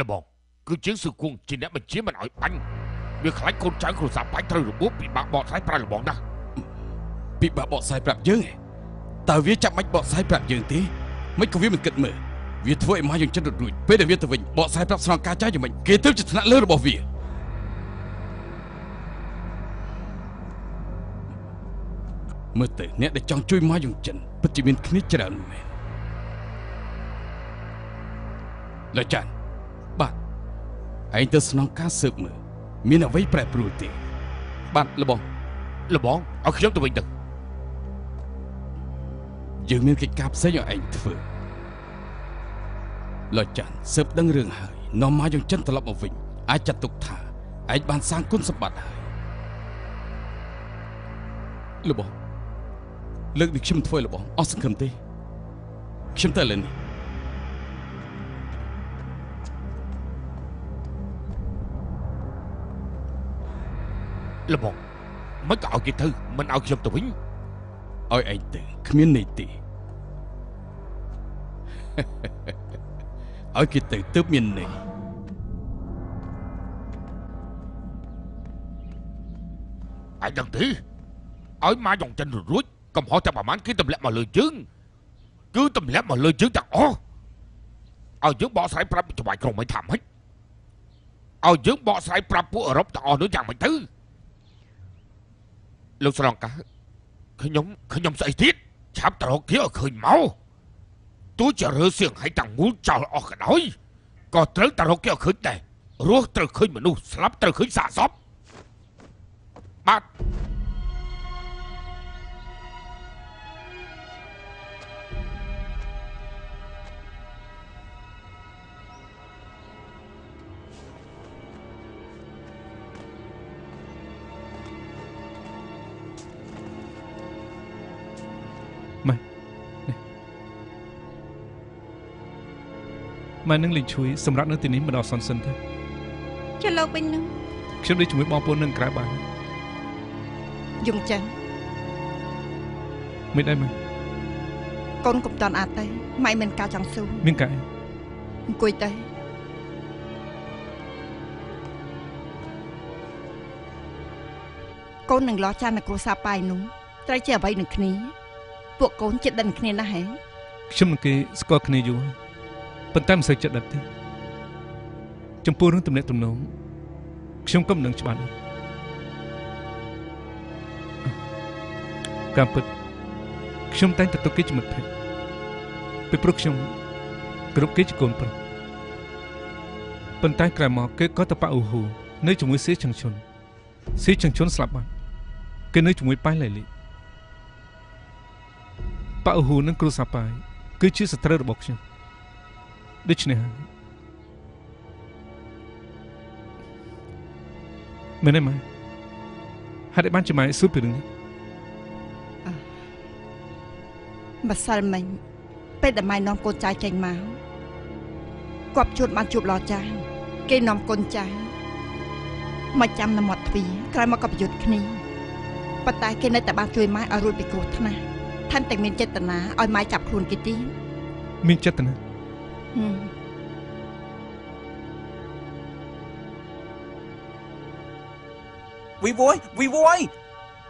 លបងគឺជាងស៊ឺគង់ជាអ្នកបញ្ជាមិនឲ្យបាញ់វាខ្លាចកូនចៅគ្រួសារបាញ់ត្រូវរបួសពិបាកបកស្រាយប្រើលបងណាស់ពិបាកបកស្រាយប្រាប់យើងឯងតើវាចាំបាច់បកស្រាយប្រាប់យើងទេមិនក៏វាមិនគិតមើលវាធ្វើឲ្យម៉ាយើងចិត្តរត់រួចពេលដែលវាទៅវិញបកស្រាយប្រាប់ស្នងការចាស់យ៉ាងម៉េចគេទៅជាថ្នាក់លើរបស់វាមើលទៅអ្នកដែលចង់ជួយម៉ាយងចិនពិតជាមានគ្នាច្រើនមែនលោកចាន់បាទ ឯងទៅស្នងការស៊ើបមើលមានអ្វីប្រែប្រួលទេបាទលបងលបងឲ្យខ្ញុំទៅវិញទៅយើងមានកិច្ចការផ្សេងឲ្យឯងធ្វើលោកចាន់ស៊ើបដឹងរឿងហើយនាំមកយើងចិនត្រឡប់មកវិញអាចចាត់ទុកថាឯងបានសាងគុណសម្បត្តិហើយលោកបងលើកនេះខ្ញុំធ្វើលោកបងអស់សង្ឃឹមទេខ្ញុំទៅឥឡូវនេះ លបងមិនក៏ឲ្យគេទៅមិនឲ្យខ្ញុំទៅវិញឲ្យឯងទៅគ្មានន័យទេឲ្យគេទៅទើបមានន័យឯងដឹងទេឲ្យម៉ាយ៉ងចិនររួចកំហុសតែប្រហែលគេទម្លាក់មកលើយើងគឺទម្លាក់មកលើយើងទាំងអស់ឲ្យយើងបកស្រាយប្រាប់ច្បាយក្រុងមិនថាម៉េចឲ្យយើងបកស្រាយប្រាប់ពួកអឺរ៉ុបទាំងអស់នោះយ៉ាងម៉េចទៅ លោកស្រងកាខ្ញុំខ្ញុំស្អីទៀតឆាប់ត្រកគេឲ្យឃើញមកទោះជារើសៀងឲ្យទាំងមូលចោលអស់ក៏ដោយក៏ត្រូវតែរកគេឲ្យឃើញដែររស់ត្រូវឃើញមនុស្សស្លាប់ត្រូវឃើញសាកសព ម៉ែនឹងលេងជួយសម្រាប់នៅទីនេះមិនដល់សនសិនទេចុះលោកវិញនឹងខ្ញុំដូចជាមួយបងប្អូននឹងក្រៅបានយងចឹងមិនអីម៉ែកូនកុំតន់អាចទៅម៉ៃមិនការចង់ស៊ូមានកែអង្គុយទៅកូននឹងលោះចាននគរសាប៉ៃនោះត្រូវជាអ្វីនឹងគ្នា ពួកកូនចិត្តដឹងគ្នាណាស់ហេខ្ញុំនឹងគេស្គាល់គ្នាយូរ ប៉ុន្តែមិនសូវចិត្តដិតទេចំពោះរឿងទំនាក់ទំនងខ្ញុំក៏មិនដឹងច្បាស់ដែរតាមពិតខ្ញុំតែងតែទុកគេជាមិត្តភក្តិពីព្រោះខ្ញុំគ្រប់គេជាកូនប្រុសប៉ុន្តែក្រោយមកគេក៏ទៅប៉ាអ៊ូហ៊ូនៅជាមួយសៀចង្ជុនសៀចង្ជុនស្លាប់បាត់គេនៅជាមួយប៉ៃឡៃលីប៉ាអ៊ូហ៊ូនិងគ្រូសាប៉ាយគឺជាសត្រូវរបស់ខ្ញុំ ដូច្នេះហើយមែនទេម៉ែហេតុអីបានជាម៉ែសួរពីរឿងនេះម្សិលមិញពេលដែលម៉ៃនាំកូនចៅចេញមកគាត់ជួបបានជួបលោចានគេនាំកូនចៅមកចាំនៅមាត់ទ្វារក្រោយមកក៏ប្រយុទ្ធគ្នាប៉ុន្តែគេនៅតែបានជួយម៉ែឲ្យរួចពីគ្រោះថ្នាក់ថែមទាំងមានចេតនាឲ្យម៉ែចាប់ខ្លួនគេទៀតមានចិត្តណាហឹម វីវយវីវយ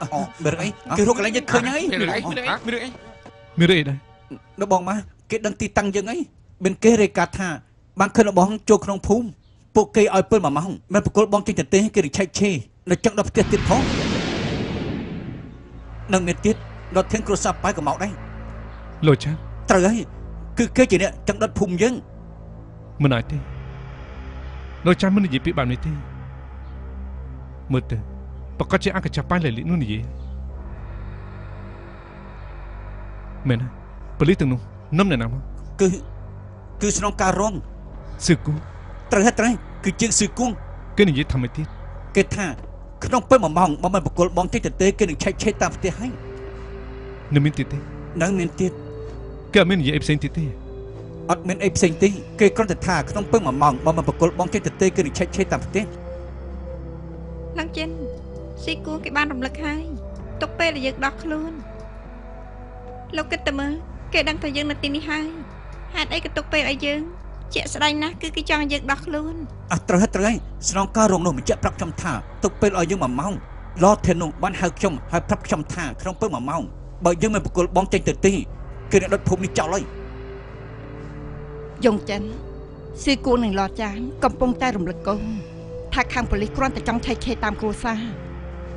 អូមើលអីគេរកកន្លែងយើងឃើញហើយមានរឿងអីមានរឿងអីមានរឿងអីមានរឿងអីដែរនៅបងមកគេដឹងទីតាំងយើងអីមានគេរាយការណ៍ថាបានឃើញរបស់ចូលក្នុងភូមិពួកគេឲ្យពេលមួយម៉ោងមិនប្រគល់បងចេញទៅទេគេនឹងឆែកឆេរនៅចឹងដល់ផ្ទះទៀតផងនឹងមានទៀតដល់ធៀងគ្រួសារបាយក៏មកដែរលោកចាស់ត្រូវហើយ គឺគេជាអ្នកចឹងដល់ភូមិយើងមិនអាចទេលោកចាស់មិននិយាយពីបែបនេះទេមើលទៅប្រកាសជាអកចាប់ប៉ៃលលីនោះនិយាយមែនហើយប៉ូលីសទាំងនោះនឹមអ្នកណាមកគឺគឺស្នងការរងសឺគូត្រូវហើយត្រូវហើយគឺជាងស៊ឺគួងគេនិយាយថាម៉េចទៀតគេថាក្នុងពេលមួយម៉ោងបើមិនប្រគល់បងចេញទៅទេគេនឹងឆែកឆេរតាមផ្ទះហើយនៅមានទៀតទេនឹងមានទៀត គេអត់មាននិយាយអីផ្សេងទៀតទេអត់មានអីផ្សេងទេគេគ្រាន់តែថាក្នុងពេលមួយម៉ោងបើមិនប្រគល់បងចេញទៅទេគេនឹងឆែកឆេរតាមផ្ទះឡើងចិនស៊ីគួងគេបានរំលឹកហើយទុកពេលដែលយើងដោះខ្លួនលោកគិតទៅមើលគេដឹងថាយើងនៅទីនេះហើយហេតុអីក៏ទុកពេលឲ្យយើងជាក់ស្ដែងណាស់គឺគេចង់ឲ្យយើងដោះខ្លួនអះត្រូវហើយត្រូវហើយស្នងការរងនោះបញ្ជាក់ប្រាប់ខ្ញុំថាទុកពេលឲ្យយើង1ម៉ោងឡធាននោះបានហៅខ្ញុំហើយប្រាប់ខ្ញុំថាក្នុងពេល1ម៉ោងបើយើងមិនបកគលបងចេញទៅទី គេនឹងដុតភូមិនេះចោលហើយយងចិនសៀគួងនឹងលចានកំពុងតែរំលឹកកូនថាខាងប៉ូលីសគ្រាន់តែចង់ឆែកឆេរតាមគ្រួសារ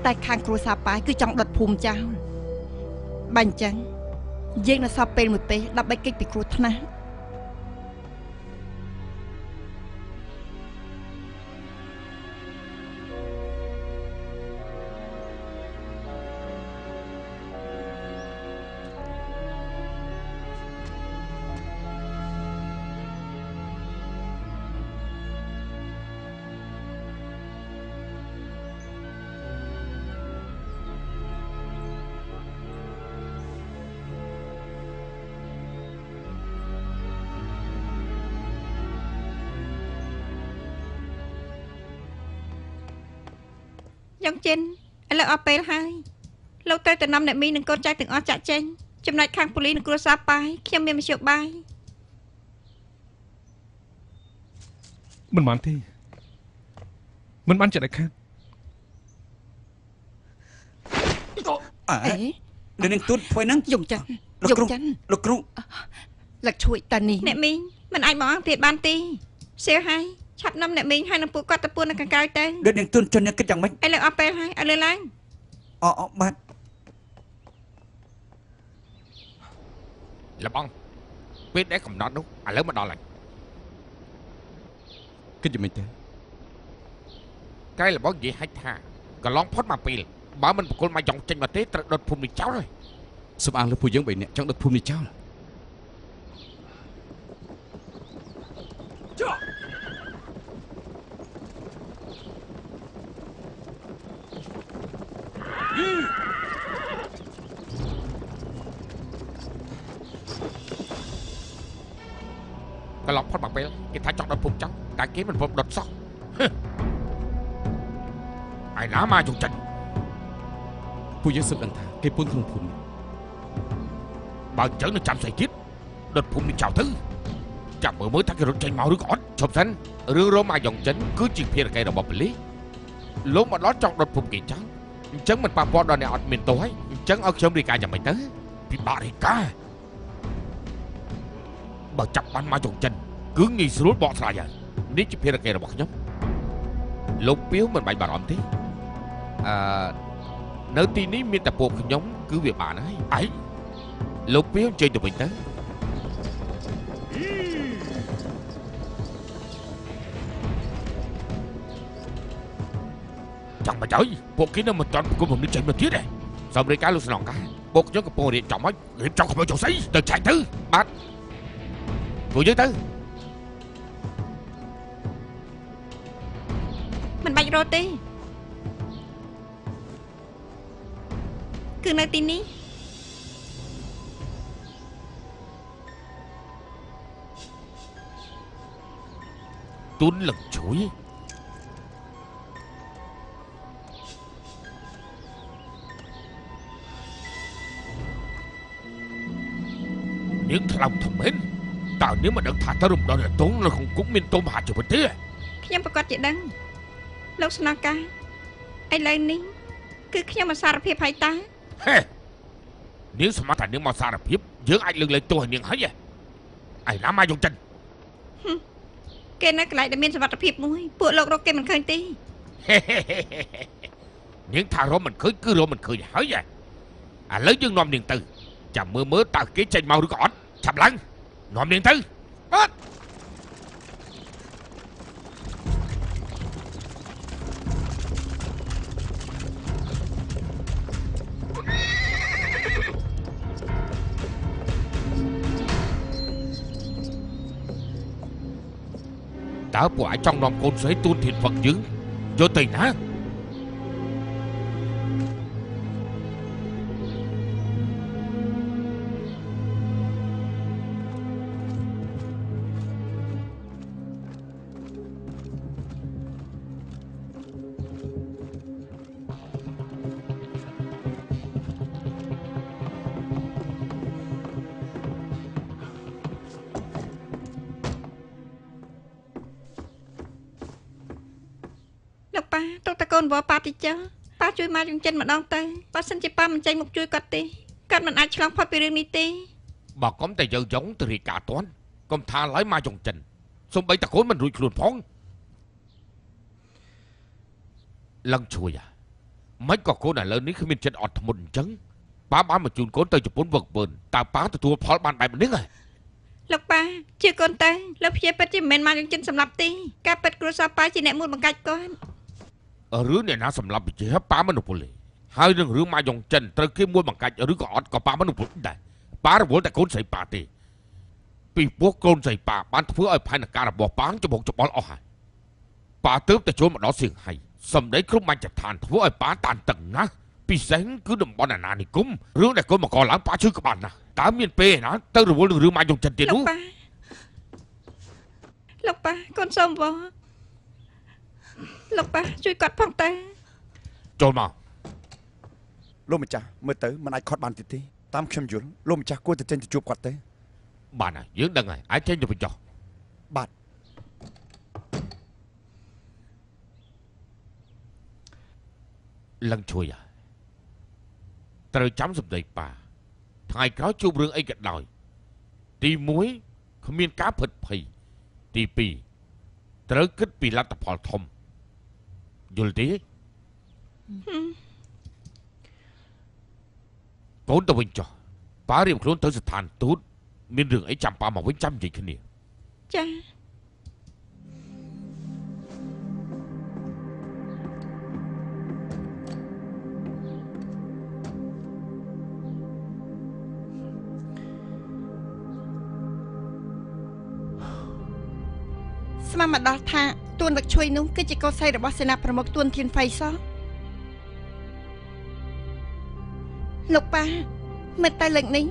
តែខាងគ្រួសារប៉ាយគឺចង់ដុតភូមិចោលបាញ់ចឹងយើងនៅសល់ពេលមួយពេលដើម្បីគេចពីគ្រោះថ្នាក់ យ៉ងចិនឥឡូវអស់ពេលហើយលោកត្រូវទៅនាំអ្នកមីងនិងកូនចៅទាំងអស់ចាក់ចេញចំណែកខាងប៉ូលីសនិងគ្រួសារប៉ាយខ្ញុំមានមធ្យោបាយមិនបានទេមិនបានចិត្តឲ្យខាតអើអេនៅនឹងទួតធ្វើហ្នឹងយងចិនលោកយងគ្រូចិនលោកគ្រូលឹកជួយតានេះអ្នកមីងមិនអាចមកអង្គទៀតបានទេសៀវហើយ ឆាប់នាំអ្នកមីងហើយនឹងពួកគាត់ទៅពួននៅខាងក្រៅទៅដូចនឹងទួនជននឹងគិតយ៉ាងម៉េចឥឡូវអស់ពេលហើយឲ្យលើឡើងអអបាទលបងពេលដែលកំណត់នោះឥឡូវមកដល់ហើយគិតយ៉ាងម៉េចទៅកែលបងនិយាយហិចថាកន្លងផុតមកពេលបើមិនបកគលមកយ៉ងចេញមកទេត្រូវដុតភូមិនេះចោលហើយសំអាងលើពួកយើងបីនាក់ចង់ដុតភូមិនេះចោល កន្លងផុតមកពេលគេថាចង់ដុតភូមិចោលតែគេមិនព្រមដុតសោះហឹមឯណាមកយ៉ងចេញពួកយើងសឹកដឹងថាគេពន្ធក្នុងភូមិនេះបើអញ្ចឹងនឹងចាំស្អីទៀតដុតភូមិនេះចោលទៅចាំមើលមើលថាគេរត់ចេញមកឬក៏អត់ជប់សិនរឿងរ៉ូម៉ាយ៉ងចិនគឺជាភារកិច្ចរបស់ប៉ូលីសលោកមកដល់ចង់ដុតភូមិគេចោល អញ្ចឹងមិនប៉ះពាល់ដល់អ្នកអត់មានទោសហើយអញ្ចឹងឲ្យខ្ញុំរីកាយ៉ាងម៉េចទៅពិបាករីកាបើចាប់បានមកយ៉ងចិនគឺងាយស្រួលបកស្រាយហើយនេះជាភារកិច្ចរបស់ខ្ញុំលោកពីវមិនបាច់បារម្ភទេអឺនៅទីនេះមានតែពួកខ្ញុំគឺវាបានហើយអីលោកពីវចេញទៅវិញទៅ ចង់មកចុយពួកគេនៅមិនតាន់គុំមិនចេញមកទៀតទេសំរីកាលោកស្នងការពួកខ្ញុំកំពុងរៀបចំឲ្យរៀបចំក្បួនចុះស្អីទៅឆែកទៅបាទពួកយើងទៅមិនបាច់រត់ទេគឺនៅទីនេះទុនលឹកជួយ នាងថ្លើមធំមែនតើនាងមិនដឹងថាទៅរំដងតងនៅក្នុងគុកមានទុំមហាជីវិតទេខ្ញុំប្រកាសជាដឹងលោកស្នងការឥឡូវនេះគឺខ្ញុំមកសារភាពហើយតាហេនាងសមត្ថថានាងមកសារភាពយើងអាចលើកលែងទោសឲ្យនាងហើយឯណាមកយកចិនគេនៅកន្លែងដែលមានសុវត្ថិភាពមួយពួកលោករកគេមិនឃើញទេនាងថារមមិនឃើញគឺរមមិនឃើញហើយឯឥឡូវយើងនាំនាងទៅ ចាំមើលមើលតើគេចេញមកឬក៏អត់ឆាប់ឡើងនាំនាងទៅបាទតើពួក ជួយម៉ាយងចិនម្ដងទៅបើសិនជាប៉ាមិនចេញមកជួយគាត់ទេគាត់មិនអាចឆ្លងផុតពីរឿងនេះទេបើកុំតែយើងយ៉ងទៅរាយការណ៍តាន់កុំថាឡើយមកយងចិនសំបីតកូនមិនរួចខ្លួនផងលឹងជួយអាមិនក៏កូនឥឡូវនេះគ្មានចិត្តអត់ធ្មត់អញ្ចឹងប៉ាបានមកជូនកូនទៅជប៉ុនវឹកវើតើប៉ាទទួលផលបានបែបនេះហ៎លោកប៉ាជាកូនទៅលោកព្យាពិតជាមិនមែនម៉ាយងចិនសម្លាប់ទេការពិតគ្រួសារប៉ាជាអ្នកមួយបង្កាច់គាត់ រឿងអ្នកណាសម្លាប់វិជាប៉ាមិនរវល់ទេហើយរឿងរឿងមកយងចិនត្រូវគេមួយបង្កាច់ឬក៏អត់ក៏ប៉ាមិនរវល់ដែរប៉ារវល់តែកូនស្រីប៉ាទេពីពោះកូនស្រីប៉ាបានធ្វើឲ្យផែនការរបស់ប៉ាច្បងច្បល់អស់ហើយប៉ាទើបតែចូលមកដល់សៀងហៃសម្ដីគ្រប់មជ្ឈដ្ឋានធ្វើឲ្យប៉ាតានតឹងណាស់ពិសេសគឺតំបន់អាណានិគមរឿងដែលកូនមកកឡើងប៉ាជឿក្បាលណាស់តើមានពេលណាទៅរវល់នឹងរឿងមកយងចិនទៀតលោកនោះប៉ាលោកប៉ាកូនសូមវល់ លោកប៉ាជួយគាត់ផងទៅចូលមកលោកម្ចាស់មើលទៅមិនអាចខត់បានទៀតទេតាមខ្ញុំយល់លោកម្ចាស់គួរតែចេញទៅជួបគាត់ទេបានហើយយើងដឹងហើយអាចចេញទៅបញ្ចុះបាទលឹងជួយហ่ะត្រូវចាំសម្ដីប៉ាថ្ងៃក្រោយជួបរឿងអីក៏ដោយទី1គ្មានការផិតភ័យទី2ត្រូវគិតពីលទ្ធផលធំ យល់ទេកូនទៅវិញចុះប៉ារៀបខ្លួនទៅស្ថានទូតមានរឿងអីចាំប៉ាមកវិញចាំនិយាយគ្នាចា៎ស្មានមកដល់ថា ទួនលឹកឈុយនោះគឺជាកូនស្រីរបស់សេនាប្រមុខទួនធានហ្វៃសោះលោកប៉ាមើលតែលើកនេះ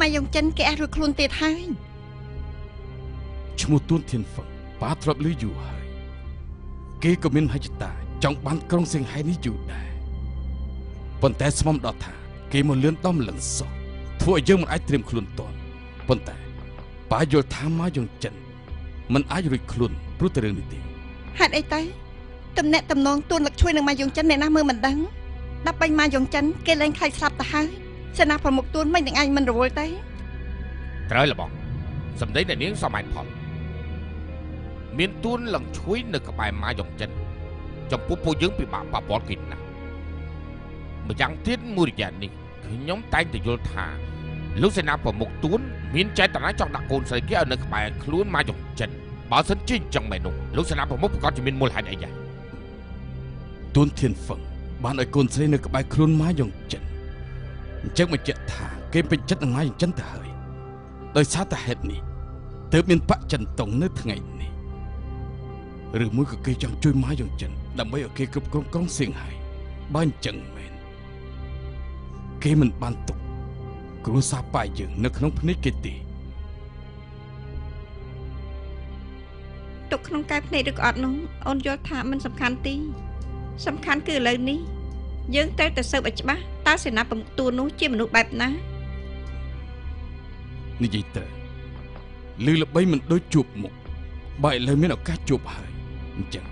ម៉ាយងចិនគេអះរួចខ្លួនទៀតហើយឈ្មោះទួនធានហ្វឹងប៉ាធ្លាប់ឮយូរហើយគេក៏មានមហិច្ឆតាចង់បានក្រុងសៀងហៃនេះយូរដែរប៉ុន្តែស្មុំដល់ថាគេមកលឿនដំលឹងសោះធ្វើឲ្យយើងមិនអាចត្រៀមខ្លួនទាន់ប៉ុន្តែប៉ាយល់ថាមកយងចិនមិនអាចរួចខ្លួនព្រោះតែរឿងនេះទេ ហេតុអីទៅតំណែងតំណងទួនលឹកឈុយនឹងម៉ាយងចិនអ្នកណាមើលមិនដឹងដល់បាញ់ម៉ាយងចិនគេលែងខ្លាចស្លាប់ទៅហើយសេនាប្រមុខទួនមិននឹងអញមិនរវល់ទេត្រូវលបងសម្ដីអ្នកនាងសម័យផលមានទួនលឹងឈួយនៅក្បែរម៉ាយ៉ុងចិនចំពោះពួកយើងពិបាកប៉ះពាល់គេណាស់ម្យ៉ាងទៀតមួយរយៈនេះខ្ញុំតែងតែយល់ថាលោកសេនាប្រមុខទួនមានចេតនាចង់ដាក់កូនស្រីគេឲ្យនៅក្បែរខ្លួនម៉ាយ៉ុងចិន បើសិនជាអញ្ចឹងមែននោះលោកសេនាប្រមុខប្រកាសជាមានមូលហេតុអីដែរទួនធានហ្វឹងបានឲ្យកូនស្រីនៅក្បែរខ្លួនម៉ាយងចិនអញ្ចឹងបញ្ជាក់ថាគេពេញចិត្តនឹងម៉ាយងចិនទៅហើយដោយសារតែហេតុនេះទើបមានបកចិនតុងនៅថ្ងៃនេះឬមួយក៏គេចង់ជួយម៉ាយងចិនដើម្បីឲ្យគេគ្រប់គ្រងក្រុងសៀងហៃបើអញ្ចឹងមែនគេមិនបានទុកគ្រួសារប៉ាយើងនៅក្នុងភ្នែកគេទេ កក្នុងកែភ្នែកឬក៏អត់នោះអូនយល់ថាមិនសំខាន់ទេសំខាន់គឺឥឡូវនេះយើងត្រូវតែស៊ើបឲ្យច្បាស់តើសេនាប្រមុខតួនោះជាមនុស្សបែបណានិយាយទៅលឺល្បីមិនដូចជួបមុខបើឥឡូវមានឱកាសជួបហើយអញ្ចឹង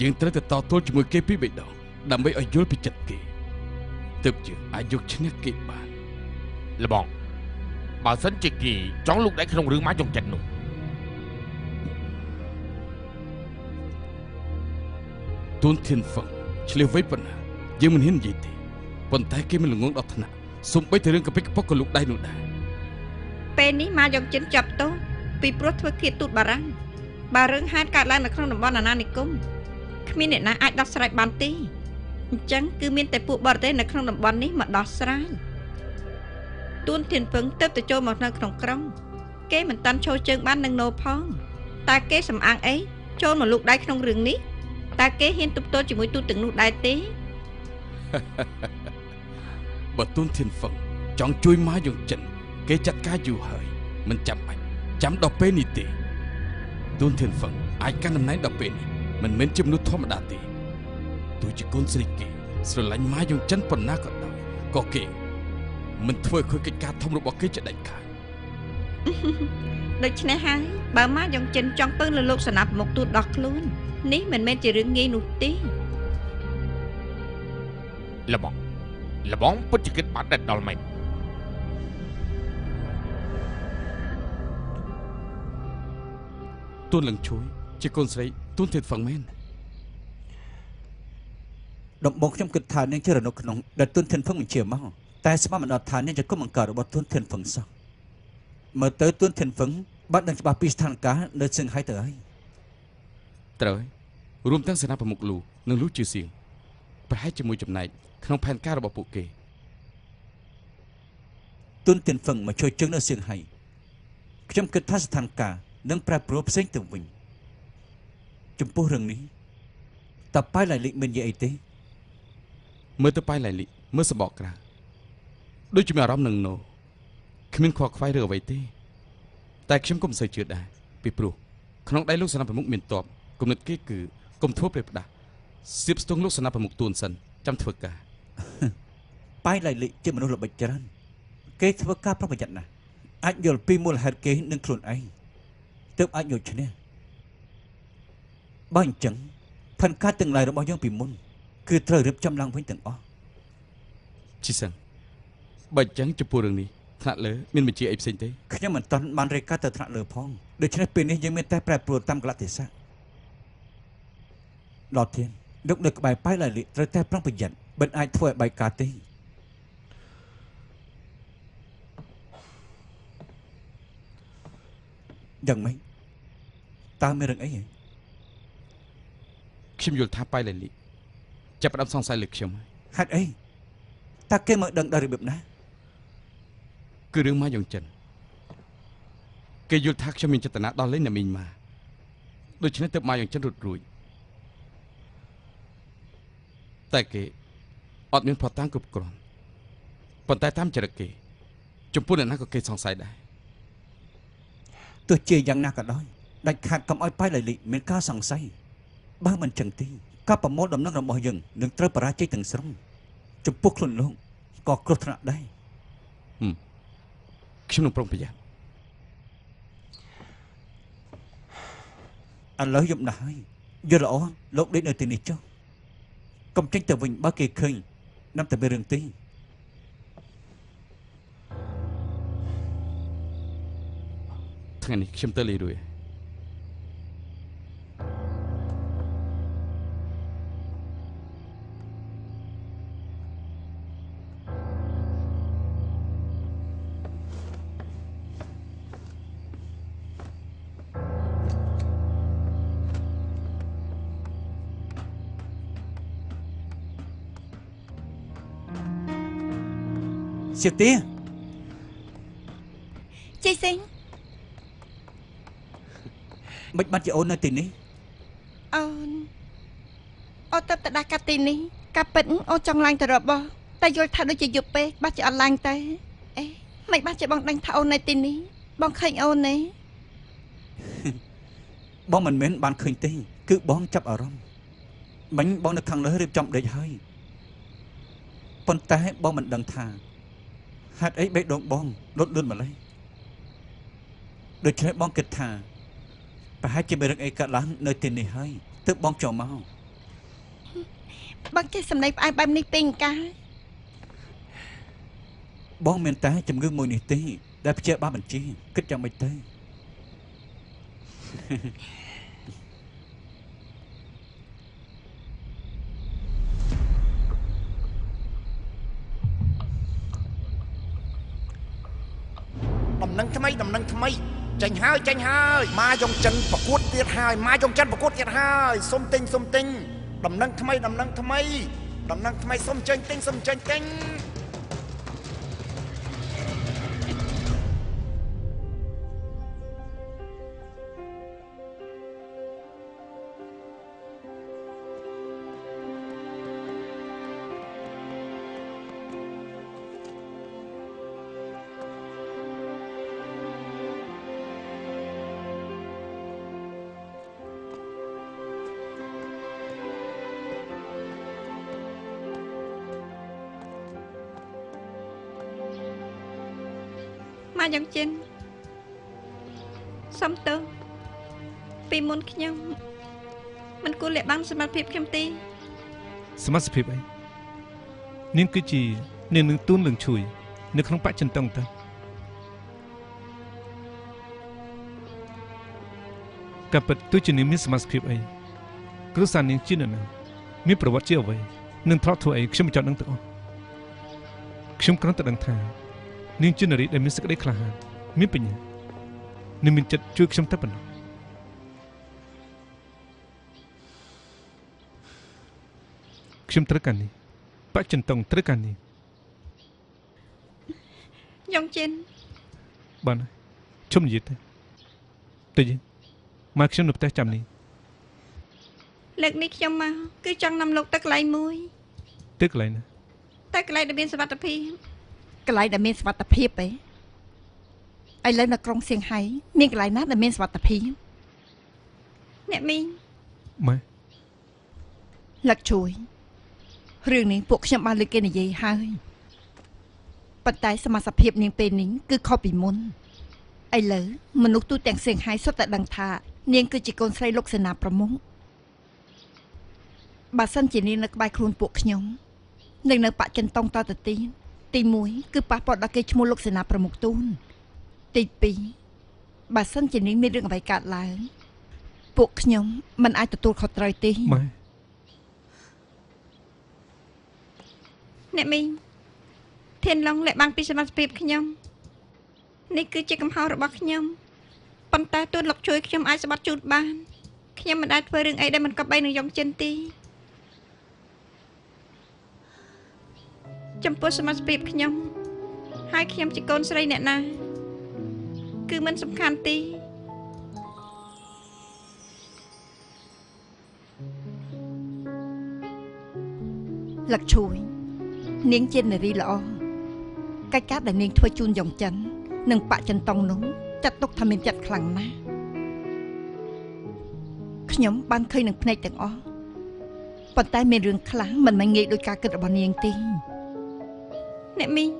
យើងត្រូវតែតទល់ជាមួយគេពីរបីដងដើម្បីឲ្យយល់ពីចិត្តគេទើបយើងអាចយកឈ្នះគេបានលបងបើសិនជាគេចង់លូកដៃក្នុងរឿងម៉ាយ៉ុងចិននោះ ទួនធានហ្វឹងឆ្លៀវវៃប៉ុណ្ណាយើងមិនហ៊ាននិយាយទេប៉ុន្តែគេមិនល្ងងដល់ថ្នាក់សំបីតែរឿងកពិកកប៉ុកក៏លុកដៃនោះដែរពេលនេះម៉ាយ៉ុងចិនចាប់ទោសពីព្រោះធ្វើគៀតទូតបារាំងបើរឿងហេតុកើតឡើងនៅក្នុងតំបន់អាណានិគមគ្មានអ្នកណាអាចដោះស្រាយបានទេអញ្ចឹងគឺមានតែពួកបរទេសនៅក្នុងតំបន់នេះមកដោះស្រាយទួនធានពឹងទៅទៅចូលមកនៅក្នុងក្រុង គេមិនតាន់ចូលជើងបាននឹងណូផងតើគេសំអាងអីចូលមកលូកដៃក្នុងរឿងនេះ តើគេហ៊ានទប់ទល់ជាមួយទូតទាំងនោះដែរទេបើទួនធានហ្វឹងចង់ជួយម៉ាយងចិន គេចាត់ការយូរហើយមិនចាំបាច់ចាំដល់ពេលនេះទេទួនធានហ្វឹងអាចកាន់តំណែងដល់ពេលនេះមិនមែនជាមនុស្សធម្មតាទេទោះជាកូនស្រីគេស្រឡាញ់ម៉ាយងចិនប៉ុណ្ណាក៏ដោយក៏គេមិនធ្វើឲ្យខូចកិច្ចការធំរបស់គេជាដាច់ខាតដូច្នេះហើយបើម៉ាយ៉ុងចិនចង់ពឹងលើលោកសណាប់មកទូតដោះខ្លួន នេះមិនមែនជារឿងងាយនោះទេល្បងល្បងពិតជាគិតបានដិតដល់មែនទួនលឹងជួយជាកូនស្រីទួនធាតហ្វឹងមែនដំបងខ្ញុំគិតថានាងជារនុកក្នុងដែលទុនធានភឹងបញ្ជាមកតែស្មានមិនដល់ថានាងជាគុំអង្ការរបស់ទុនធានភឹងសោះមើលទៅទុនធានភឹងបានដឹងច្បាស់ពីស្ថានភាពនៅសឹងហើយទៅហើយ ត្រូវហើយរួមទាំងសេនាប្រមុខលូនិងលូជាសៀងប្រហែលជាមួយចំណែកក្នុងផែនការរបស់ពួកគេទុនធានភឹងមកជួយជើងនៅសៀងហើយខ្ញុំគិតថាស្ថានភាពនឹងប្រែប្រួលផ្សេងទៅវិញចំពោះរឿងនេះតើប៉ៃឡៃលិកមាននិយាយអីទេមើលទៅប៉ៃឡៃលីមើលសបកក្រៅដូចជាមានអារម្មណ៍នឹងណូគ្មានខកខ្វាយឬអ្វីទេ តែខ្ញុំក៏មិនសូវជឿដែរពីព្រោះក្នុងដៃលោកសេនាប្រមុខមានតប គំនិតគេគឺកុំធ្វើពេលផ្ដាស់សៀបស្ទងលោកសេនាប្រមុខទួនសិនចាំធ្វើការប៉ៃឡៃលិកជាមនុស្សល្បិចច្រើន គេធ្វើការប្រុងប្រយ័ត្នណាស់អាចយល់ពីមូលហេតុគេនឹងខ្លួនឯងទើបអាចយកឈ្នះបើអញ្ចឹងផែនការទាំងឡាយរបស់យើងពីមុន គឺត្រូវរៀបចំឡើងវិញទាំងអស់ជីសិនបើអញ្ចឹងចំពោះរឿងនេះថ្នាក់លើមានបញ្ជាអីផ្សេងទេខ្ញុំមិនទាន់បានរាយការណ៍ទៅថ្នាក់លើផងដូច្នេះពេលនេះយើងមានតែប្រែប្រួលតាមកលៈទេសៈ ដល់ធានលោកនៅក្បែរប៉ៃឡៃលិកត្រូវតែប្រុងប្រយ័ត្នមិនអាចធ្វើឲ្យបែកការទេយ៉ាងម៉េចតើមានរឿងអីហ៎ខ្ញុំយល់ថាប៉ៃឡៃលីចាប់ផ្ដើមសង្ស័យលើខ្ញុំហើយហេតុអីតើគេមកដឹងដល់របៀបណាគឺរឿងម៉ាយ៉ុងចិនគេយល់ថាខ្ញុំមានចេតនាដល់លេងអ្នកមីងម៉ាដូច្នេះទើបម៉ាយ៉ុងចិនរត់រួច តែគេអត់មានផតតាំងគ្រប់គ្រាន់ប៉ុន្តែតាមចរិតគេ ចំពោះអ្នកណាក៏គេសង្ស័យដែរទោះជាយ៉ាងណាក៏ដោយដាច់ខាតកុំឲ្យប៉ៃឡៃលិមានការសង្ស័យបើមិនចឹងទេការប្រមូលដំណឹងរបស់យើងនឹងត្រូវបរាជ័យទាំងស្រុងចំពោះខ្លួនលោកក៏គ្រោះថ្នាក់ដែរខ្ញុំនឹងប្រុងប្រយ័ត្នឥឡូវយប់ណាស់ហើយយល់ល្អលោកដេកនៅទីនេះចុះ កុំចេញទៅវិញបើគេឃើញនាំតែមានរឿងទេថ្ងៃនេះខ្ញុំទៅលេងរួយ សៀវទាជ័យសិងមិនបាច់ជាអូននៅទីនេះអូនអូនទៅទៅដាស់កាត់ទីនេះកាពិតអូនចង់ឡើងទៅរបស់តែយល់ថាដូចជាយប់ពេកបាច់ជាអត់ឡើងទៅអេមិនបាច់ជាបងដឹងថាអូននៅទីនេះបងឃើញអូនទេបងមិនមែនបានឃើញទេ គឺបងចាប់អារម្មណ៍មិញបងនៅខាងលើរៀបចំដេកហើយប៉ុន្តែបងមិនដឹងថា ហេតុអីបេះដូងបងលត់លឿនម្ល៉េះដូច្នេះបងគិតថាប្រហែលជាមានរឿងអីកើតឡើងនៅទីនេះហើយទើបបងចូលមកបងចេះសម្ដីផ្អែមបែបនេះពេញកាលបងមានតែជំងឺមួយនេះទេដែលព្យាបាលបញ្ជាគិតយ៉ាងម៉េចទៅ ដំណឹងថ្មីដំណឹងថ្មីចេញហើយចេញហើយម៉ាយ៉ុងចិនប្រកួតទៀតហើយម៉ាយ៉ុងចិនប្រកួតទៀតហើយសុំទិញសុំទិញដំណឹងថ្មីដំណឹងថ្មីដំណឹងថ្មីសុំចេញទិញសុំចេញទិញ មកយ៉ាងចិនសំទោសពីមុនខ្ញុំមិនគួរលាក់បាំងសមត្ថភាពខ្ញុំទេសមត្ថភាពអីនាងគឺជានាងនឹងទូនលឹងឈួយ នៅក្នុងបច្ចុប្បន្នតើកាពិតទោះជានាងមានសមាជិកអីគ្រួសារនាងជានរណាមានប្រវត្តិជាអ្វីនឹងធ្លាប់ធ្វើអីខ្ញុំមិនចង់ដឹងទាំងអស់ខ្ញុំគ្រាន់តែដឹងថា នាងជានារីដែលមានសេចក្តីក្លាហានមានបញ្ញានិងមានចិត្តជួយខ្ញុំតែប៉ុណ្ណោះខ្ញុំត្រូវការនេះបច្ចុប្បន្នត្រូវការនេះយ៉ងចិនបានហើយជុំនិយាយទៅតិចទេមកខ្ញុំនៅផ្ទះចាំនេះលើកនេះខ្ញុំមកគឺចង់នាំលោកទៅកន្លែងមួយទៅកន្លែងណាទៅកន្លែងដែលមានសុវត្ថិភាព កន្លែងដែលមានសុវត្ថិភាពឯងឥឡូវនៅក្រុងសៀងហៃមានកន្លែងណាដែលមានសុវត្ថិភាពអ្នកមីងម៉ែលឹកជួយរឿងនេះពួកខ្ញុំបានលើកគេនិយាយហើយប៉ុន្តែសមាជិកភាពនាងពេលនេះគឺខុសពីមុនឥឡូវមនុស្សទូទាំងសៀងហៃសុទ្ធតែដឹងថានាងគឺជាកូនស្រីលោកសេនាប្រមុខបើសិនជានាងនៅក្បែរខ្លួនពួកខ្ញុំនឹងនៅបច្ចុប្បន្នតទៅទៀត ទី1គឺប៉ះពាល់ដល់គេឈ្មោះលោកសេនាប្រមុខទូនទី2បើសិនជានាងមានរឿងអ្វីកើតឡើងពួកខ្ញុំមិនអាចទទួលខុសត្រូវទេម៉ែអ្នកមីងធានឡុងលាក់បាំងពីសមត្ថភាពខ្ញុំនេះគឺជាកំហុសរបស់ខ្ញុំប៉ុន្តែទួនលោកជួយខ្ញុំអាចស្បាត់ជូតបានខ្ញុំមិនអាចធ្វើរឿងអីដែលមិនកប់បីនឹងយ៉ងចិនទេ ចំពោះសមត្ថភាពខ្ញុំហើយខ្ញុំជាកូនស្រីអ្នកណា គឺមិនសំខាន់ទេលឹកឈួយនាងជានារីល្អកិច្ចការដែលនាងធ្វើជូនយ៉ងចិន និងបកចិនតុងនោះចាត់ទុកថាមានចិត្តខ្លាំងណាស់ខ្ញុំបានឃើញនឹងភ្នែកទាំងអស់ប៉ុន្តែមានរឿងខ្លះមិនមិនងាយដោយការគិតរបស់នាងទេ អ្នកមីង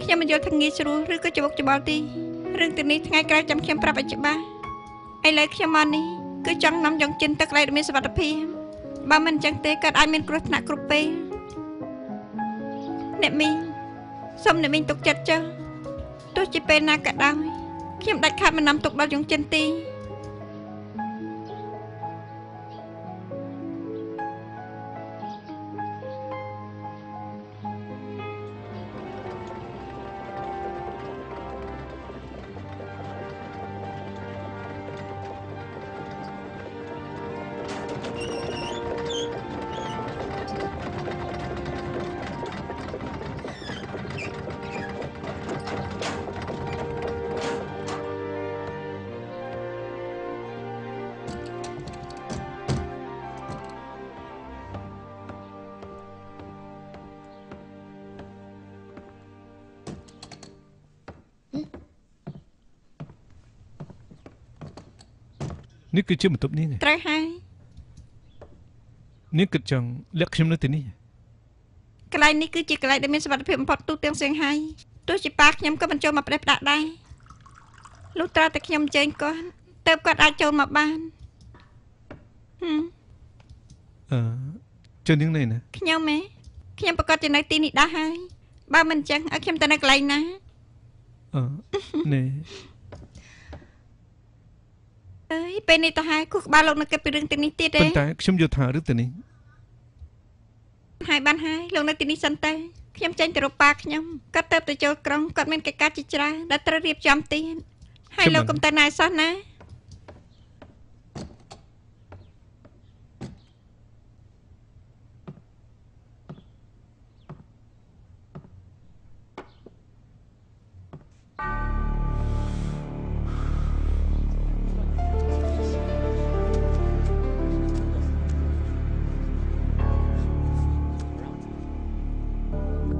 ខ្ញុំមិនយល់ថាងាយស្រួលឬក៏ច្បុកច្បល់ទេរឿងទាំងនេះថ្ងៃក្រោយចាំខ្ញុំប្រាប់ឲ្យច្បាស់ឥឡូវខ្ញុំមកនេះគឺចង់នាំយ៉ងចិនទៅកន្លែងដែលមានសុវត្ថិភាពបើមិនអញ្ចឹងទេកើតអាចមានគ្រោះថ្នាក់គ្រប់ពេលអ្នកមីងសូមអ្នកមីងទុកចិត្តចុះទោះជាពេលណាក៏ដោយខ្ញុំដាច់ខាតមិននាំទុកដល់យ៉ងចិនទេ នេះគឺជាបន្ទប់នាងឯងត្រូវហើយនាងគិតចង់លាក់ខ្ញុំនៅទីនេះកន្លែងនេះគឺជាកន្លែងដែលមានសុវត្ថិភាពបំផុតទូទាំងសៀងហៃទោះជាប៉ាខ្ញុំក៏មិនចូលមកផ្ដេសផ្ដាស់ដែរលុះត្រាតែខ្ញុំអញ្ជើញគាត់ទៅគាត់អាចចូលមកបានហឹមអឺចុះនាងនៅណាខ្ញុំហ៎ខ្ញុំប្រកាសជានៅទីនេះដែរហើយបើមិនអញ្ចឹងឲ្យខ្ញុំទៅនៅកន្លែងណាអឺនេះ អើយពេលនេះទៅហើយគូក្បាលលោកនៅគិតពីរឿងទីនេះទៀតទេប៉ុន្តែខ្ញុំយល់ថារឿងទៅនេះហើយបានហើយលោកនៅទីនេះសិនទៅខ្ញុំចេញទៅរកប៉ាខ្ញុំគាត់ទៅទៅចូលក្រុងគាត់មានកិច្ចការជាច្រើនដែលត្រូវរៀបចំទៀតហើយលោកកុំទៅណាឲ្យសោះណា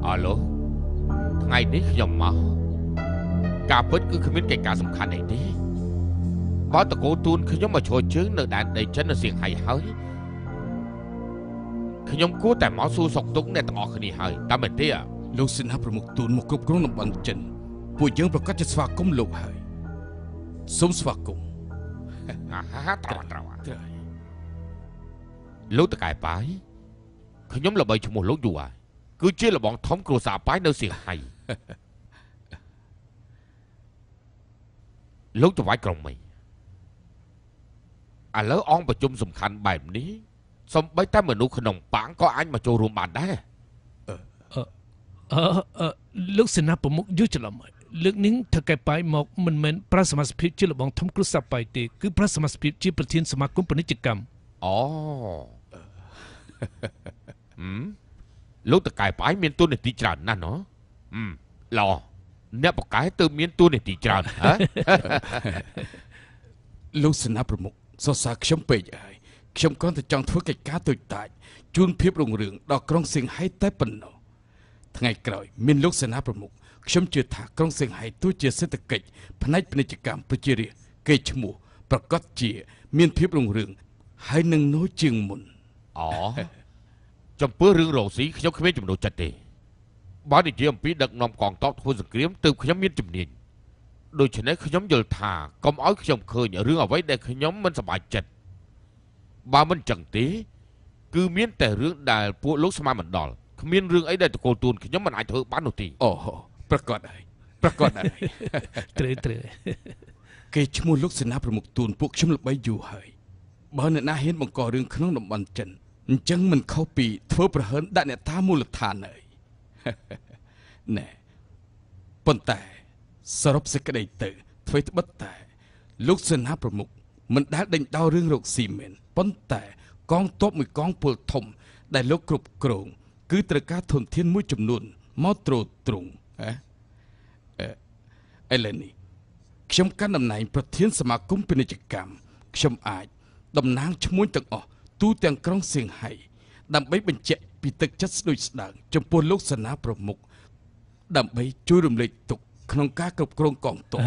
អាឡូថ្ងៃនេះខ្ញុំមកការពិតគឺគ្មានកិច្ចការសំខាន់អីទេបើតកោទូនខ្ញុំមកឈរជើងនៅដែនដីចិននៅសៀងហៃហើយខ្ញុំគួរតែមកសួរសុខទុក្ខអ្នកទាំងអស់គ្នាហើយតាមមែនទេអ่ะលោកសេនាប្រមុខទូនមកគ្រប់គ្រងតំបន់ចិនពួកយើងប្រកាសជាស្វាគមន៍លោកហើយសូមស្វាគមន៍អាហាត្រូវត្រូវត្រូវលោកតកែបាយខ្ញុំល្បីឈ្មោះលោកយូរហើយ គឺជាលបងធំគ្រួសារបាយនៅសៀងហៃលោកចវាយក្រុងមីឥឡូវអង្គប្រជុំសំខាន់បែបនេះសំបីតែមនុស្សក្នុងបាងក៏អាចមកចូលរួមបានដែរអឺអឺលោកសេនាប្រមុខយល់ច្រឡំហើយលើកនេះថៅកែប៉ាយមកមិនមែនប្រាសមាសភាពជាលបងធំគ្រួសារប៉ាយទេគឺប្រាសមាសភាពជាប្រធានសមាគមពាណិជ្ជកម្មអូហឹម លោកតកែបាយមានទួនាទីច្រើនណាស់ណោះហឹមឡអ្នកបកែទើបមានទួនាទីច្រើនហ៎លោកសេនាប្រមុខសរសើរខ្ញុំពេកហើយខ្ញុំគ្រាន់តែចង់ធ្វើកិច្ចការតូចតាចជូនភាពរុងរឿងដល់ក្រុងសៀងហៃតែប៉ុណ្ណោះថ្ងៃក្រោយមានលោកសេនាប្រមុខខ្ញុំជឿថាក្រុងសៀងហៃទោះជាសេដ្ឋកិច្ចផ្នែកពាណិជ្ជកម្មប្រជារាស្ត្រគេឈ្មោះប្រកាសជា មានភាពរុងរឿងហើយនឹងណូជាងមុនអូ ចំពោះរឿងរ៉ូស៊ីខ្ញុំគ្មានចំណូលចិត្តទេបើនិយាយអំពីដឹកនាំកងទ័ពធ្វើសង្គ្រាមទើបខ្ញុំមានជំនាញដូច្នេះខ្ញុំយល់ថាកុំឲ្យខ្ញុំឃើញរឿងអ្វីដែលខ្ញុំមិនសប្បាយចិត្តបើមិនចឹងទេ គឺមានតែរឿងដែលពួកលោកស្មានមិនដល់គ្មានរឿងអីដែលតកូលទួនខ្ញុំមិនអាចធ្វើបាននោះទេអូប្រកាសហើយប្រកាសហើយត្រូវត្រូវគេឈ្មោះលោកសេនាប្រមុខទួនពួកខ្ញុំល្បីយូរហើយបើអ្នកណាហ៊ានបង្ករឿងក្នុងតំបន់ចិន អញ្ចឹងមិនខុសពីធ្វើប្រហិនដាក់អ្នកតាមូលដ្ឋានហើយណែប៉ុន្តែសរុបសេចក្តីទៅអ្វីត្បិតតែ លោកសេនាប្រមុខមិនដែលដេញដោលរឿងរកស៊ីមែនប៉ុន្តែ កងទ័ពមួយកងពលធំ ដែលលោកគ្រប់គ្រង គឺត្រូវការធនធានមួយចំនួនមកត្រួតត្រងហ៎អឺឥឡូវនេះខ្ញុំកាន់តំណែងប្រធានសមាគមពាណិជ្ជកម្មខ្ញុំអាចតំណាងឈ្មោះទាំងអស់ ទូទាំងក្រុងសៀងហៃដើម្បីបញ្ជាក់ពីទឹកចិត្តស្ដួយស្ដាងចំពោះលោកសេនាប្រមុខដើម្បីជួយរំលែកទុក្ខក្នុងការគ្រប់គ្រងកងទ័ព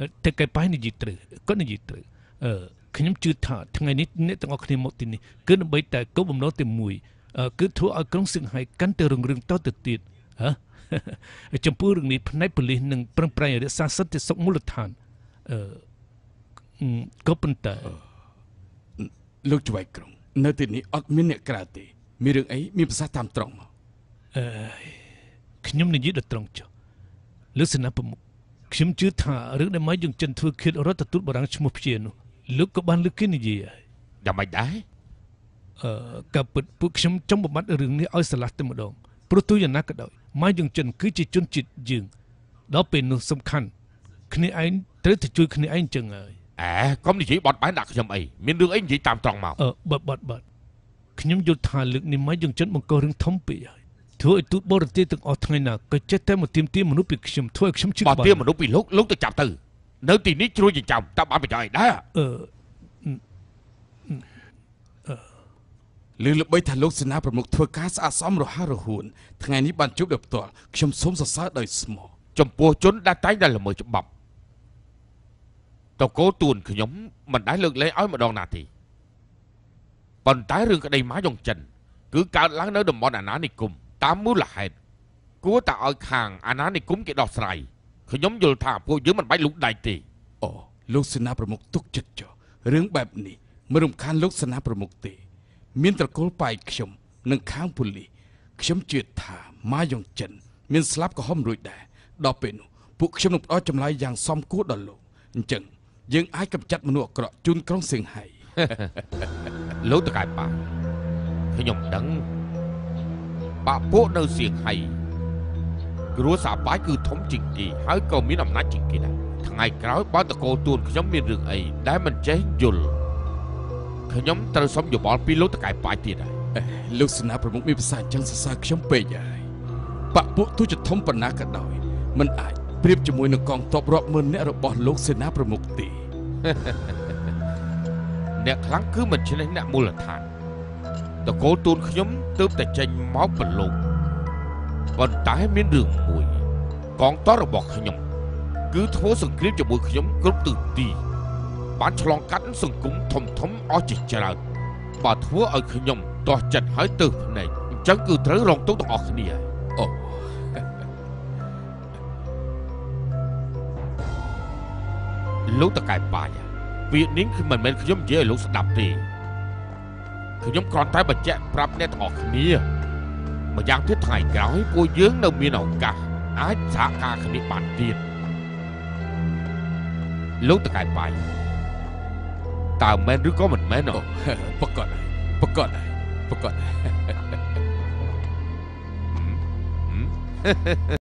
អឺតែកែប៉ាយនិយាយត្រូវគាត់និយាយត្រូវអឺខ្ញុំជឿថាថ្ងៃនេះអ្នកទាំងអស់គ្នាមកទីនេះគឺដើម្បីតែគោលបំណងតែមួយអឺគឺធ្វើឲ្យក្រុងសៀងហៃកាន់តែរុងរឿងតទៅទៀតហ៎ចំពោះរឿងនេះផ្នែកប៉ូលីសនឹងប្រឹងប្រែងរក្សាសន្តិសុខមូលដ្ឋានអឺអឺក៏ប៉ុន្តែលោកច្បៃក្រុង នៅទីនេះអត់មានអ្នកក្រៅទេ មានរឿងអីមានប្រសាសន៍តាមត្រង់មកខ្ញុំនិយាយដល់ត្រង់ចុះលោកសេនាប្រមុខខ្ញុំជឿថារឿងដែលម៉ៃយើងចិនធ្វើឃាតរដ្ឋទូតបារាំងឈ្មោះព្យានោះលោកក៏បានលើកគេនិយាយហើយយ៉ាងម៉េចដែរអឺក៏ពិតពួកខ្ញុំចង់បំបត្តិរឿងនេះឲ្យស្រឡះតែម្ដងព្រោះទូយ៉ាងណាក៏ដោយម៉ៃយើងចិនគឺជាជនជាតិយើងដល់ពេលនោះសំខាន់គ្នាឯងត្រូវតែជួយគ្នាឯងអញ្ចឹងហើយ អែកុំនិយាយបត់បែនដាក់ខ្ញុំអីមានរឿងអីនិយាយតាមត្រង់មកអឺបាត់បាត់បាត់ខ្ញុំយល់ថាលើកនេះម៉ៃយើងចិនបង្ករឿងធំពេកហើយធ្វើឲ្យទូតបរទេសទាំងអស់ថ្ងៃណាក៏ចេះតែមកទៀមទាមនុស្សពីខ្ញុំធ្វើឲ្យខ្ញុំជឿបើក្បាលទាមនុស្សពីលោកលោកទៅចាប់ទៅនៅទីនេះជ្រួយចិញ្ចាំតើបានប្រយោជន៍អីដែរអឺឬល្បីថាលោកសេនាប្រមុខធ្វើការស្អាតស្អំរហ័សរហួនថ្ងៃនេះបានជួបដោយផ្ទាល់ខ្ញុំសូមសរសើរដោយស្មោះចំពោះជនដែលតែងតែល្មើសច្បាប់ តកូលទួនខ្ញុំមិនដែលលើកលែងឲ្យម្ដងណាទេប៉ុន្តែរឿងក្តីម៉ាយងចិន គឺកើតឡើងនៅតំបន់អាណានិគមតាមមូលហេតុគួរតែឲ្យខាងអាណានិគមគេដោះស្រាយខ្ញុំយល់ថាពួកយើងមិនបាច់លូកដៃទេអូលោកសេនាប្រមុខទុកចិត្តចុះរឿងបែបនេះមិនរំខានលោកសេនាប្រមុខទេ មានត្រកូលប៉ៃខ្ញុំនិងខាងប៉ូលីសខ្ញុំជឿថាម៉ាយ៉ុងចិន មានស្លាប់ក៏ហមរួចដែរដល់ពេលនោះពួកខ្ញុំនឹងផ្ដល់ចម្លើយយ៉ាងសមគួរដល់លោកអញ្ចឹង យើងអាចកម្ចាត់មនុស្សអាក្រក់ជូនក្រុងសៀងហៃលោកតកែប៉ាខ្ញុំដឹងបាក់ពួកនៅសៀងហៃគ្រួសារបាយគឺធំជាងគេហើយក៏មានអំណាចជាងគេដែរថ្ងៃក្រោយបើតកូលទួនខ្ញុំមានរឿងអីដែលមិនចេះយល់ខ្ញុំត្រូវសុំយោបល់ពីលោកតកែប៉ាទៀតហើយលោកសេនាប្រមុខមានភាសាអញ្ចឹងសរសើរខ្ញុំពេកហើយបពពួកទូចធំប៉ុណ្ណាក៏ដោយមិនអាច ប្រៀបជាមួយនឹងកងទ័ពរាប់ម៉ឺននាក់របស់លោកសេនាប្រមុខទេអ្នកខ្លាំងគឺមិនឆ្លេះអ្នកមូលដ្ឋានតកូលទួនខ្ញុំទើបតែចេញមកប្រឡូកប៉ុន្តែមានរឿងមួយកងតររបស់ខ្ញុំ គឺធ្វើសង្គ្រាមជាមួយខ្ញុំគ្រប់ទិសទីបានឆ្លងកាត់សង្គមធំធំអស់ជាច្រើនបើធ្វើឲ្យខ្ញុំទាស់ចិត្តហើយទៅភ្នែកអញ្ចឹងគឺត្រូវរងទុកទាំងអស់គ្នាអូ លោកតកែបាយពាក្យនេះគឺមិនមែនខ្ញុំនិយាយឲ្យលោកស្ដាប់ទេខ្ញុំគ្រាន់តែបញ្ជាក់ប្រាប់អ្នកទាំងអស់គ្នាម្យ៉ាងទៀតថ្ងៃក្រោយពួកយើងនៅមានឱកាសអាចសហការគ្នាបានទៀតលោកតកែបាយតើមែនឬក៏មិនមែនអូប្រកបហើយប្រកបហើយប្រកបហើយហឹមហឹម